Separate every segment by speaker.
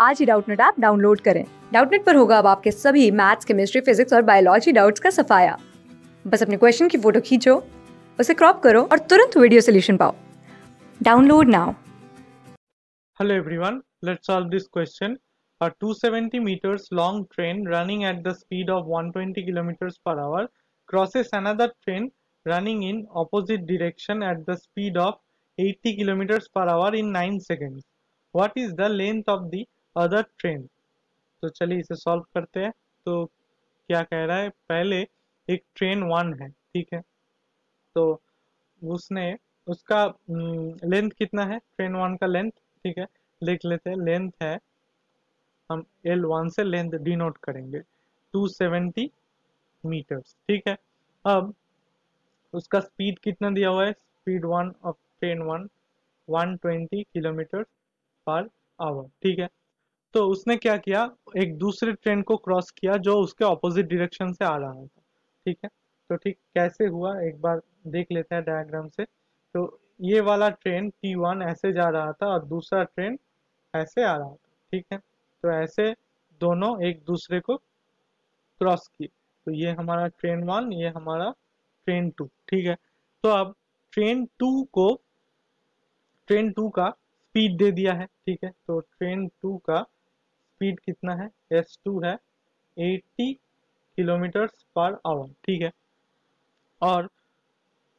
Speaker 1: आज ही Doubtnut app download करें डाउटनेट पर होगा अब आपके सभी मैथ्स केमिस्ट्री फिजिक्स और बायोलॉजी डाउट्स का सफाया बस अपने क्वेश्चन की फ़ोटो खींचो उसे क्रॉप करो और तुरंत वीडियो सोल्यूशन पाओ download now
Speaker 2: Hello everyone, let's solve this question. A 270 meters long train running at the speed of 120 kilometers per hour crosses another train running in opposite direction at the speed of 80 kilometers per hour in 9 seconds. What is the length of the other train? तो चलिए इसे solve करते हैं। तो क्या कह रहा है? पहले एक ट्रेन वन है, ठीक है? तो उसने, उसका लेंथ कितना है? ट्रेन वन का लेंथ ठीक है? लिख लेते हैं लेंथ है, हम एल वन से लेंथ डिनोट करेंगे 270 मीटर्स ठीक है? अब उसका स्पीड कितना दिया हुआ है? Speed one of train one 120 kilometre per hour ठीक है? तो उसने क्या किया? एक दूसरे ट्रेन को क्रॉस किया जो उसके ऑपोजिट डिरेक्शन से आ रहा था। ठीक है? तो ठीक कैसे हुआ? एक बार देख लेते हैं डायग्राम से। तो ये वाला ट्रेन टी वन ऐसे जा रहा था और दूसरा ट्रेन ऐसे आ रहा था। ठीक है? तो ऐसे दोनों एक दूसरे को क्रॉस किए। तो ये हमारा ट्रेन वन ये हमारा ट्रेन टू ठीक है? तो अब ट्रेन टू को ट्रेन टू का स्पीड दे दिया है। ठीक है? तो ट्रेन टू का स्पीड कितना है? एस टू है 80 किलोमीटर पर आवर ठीक है? और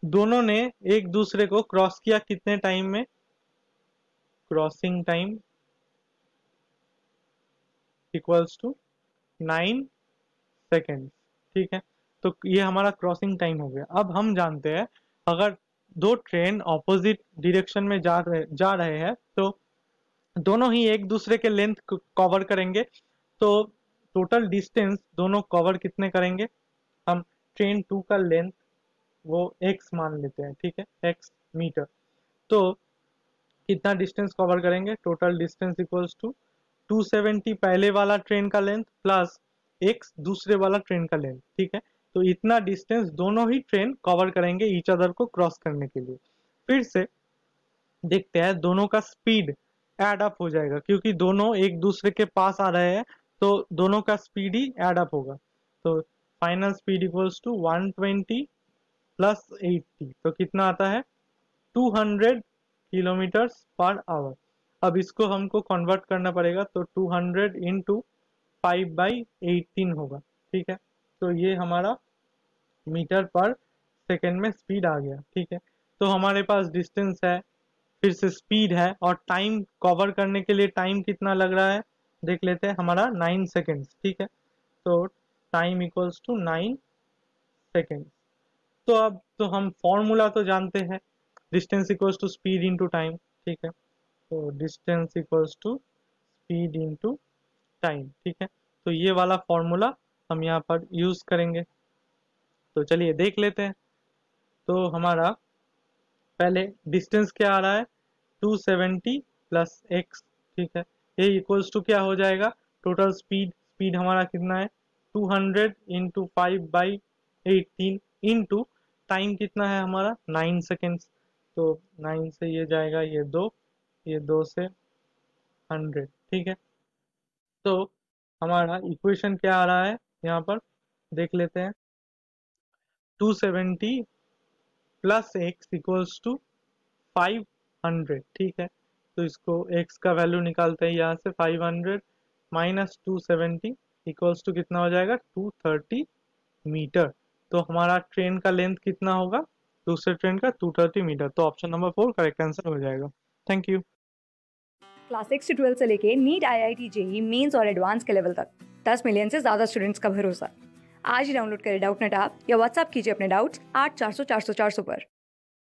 Speaker 2: दोनों ने एक दूसरे को क्रॉस किया कितने टाइम में? Crossing time equals to nine second ठीक है? तो ये हमारा क्रॉसिंग टाइम हो गया। अब हम जानते हैं, अगर दो ट्रेन ऑपोजिट डिरेक्शन में जा रहे जा रहे हैं तो दोनों ही एक दूसरे के लेंथ कवर करेंगे। तो टोटल डिस्टेंस दोनों कवर कितने करेंगे? हम ट्रेन टू का लेंथ वो एक्स मान लेते हैं, ठीक है? एक्स मीटर तो कितना डिस्टेंस कवर करेंगे? टोटल डिस्टेंस इक्वल्स टू 270 पहले वाला ट्रेन का लेंथ प्लस एक्स दूसरे वाला ट्रेन का लेंथ ठीक है? तो इतना डिस्टेंस दोनों ही ट्रेन कवर करेंगे ईच अदर को क्रॉस करने के लिए। फिर से देखते हैं दोनों का स्पीड एड अप हो जाएगा, क्योंकि दोनों एक दूसरे के पास आ रहे हैं तो दोनों का स्पीड ही एड अप होगा। तो final speed equals to 120 plus 80 तो कितना आता है? 200 किलोमीटर पर आवर अब इसको हमको कन्वर्ट करना पड़ेगा तो 200 hundred into five by eighteen होगा, ठीक है? तो ये हमारा मीटर पर सेकेंड में स्पीड आ गया, ठीक है? तो हमारे पास डिस्टेंस है फिर से स्पीड है और टाइम कवर करने के लिए टाइम कितना लग रहा है? देख लेते हैं, हमारा नाइन सेकेंड्स ठीक है? तो time equals to nine second तो अब तो हम फॉर्मूला तो जानते हैं distance equals to speed into time ठीक है? तो distance equals to speed into time ठीक है? तो ये वाला फॉर्मूला हम यहाँ पर यूज़ करेंगे। तो चलिए देख लेते हैं। तो हमारा, पहले डिस्टेंस क्या आ रहा है? 270 प्लस एक्स, ठीक है? ये इक्वल्स टू क्या हो जाएगा? टोटल स्पीड स्पीड हमारा कितना है? 200 hundred into five by eighteen into time कितना है हमारा? नाइन सेकेंड्स तो नाइन से ये जाएगा, ये दो ये दो से हंड्रेड ठीक है? तो हमारा इक्वेशन क्या आ रहा है? यहाँ पर देख लेते हैं। 270 प्लस एक्स इक्वल्स टू 500 ठीक है? तो इसको x का वैल्यू निकालते हैं यहाँ से five hundred minus two seventy equals to कितना हो जाएगा? 230 मीटर तो हमारा ट्रेन का लेंथ कितना होगा? दूसरे ट्रेन का 230 मीटर तो option number four correct answer हो जाएगा. थैंक यू
Speaker 1: क्लास सिक्स से ट्वेल्थ से लेके NEET I I T JEE mains और एडवांस के लेवल तक. दस मिलियन से ज़्यादा स्टूडेंट्स का भरोसा. आज ही डाउनलोड करें डाउट नेट आप या व्हाट्सअप कीजिए अपने डाउट्स आठ चार सौ चार सौ चार सौ पर.